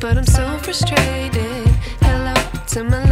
but I'm so frustrated. Hello to my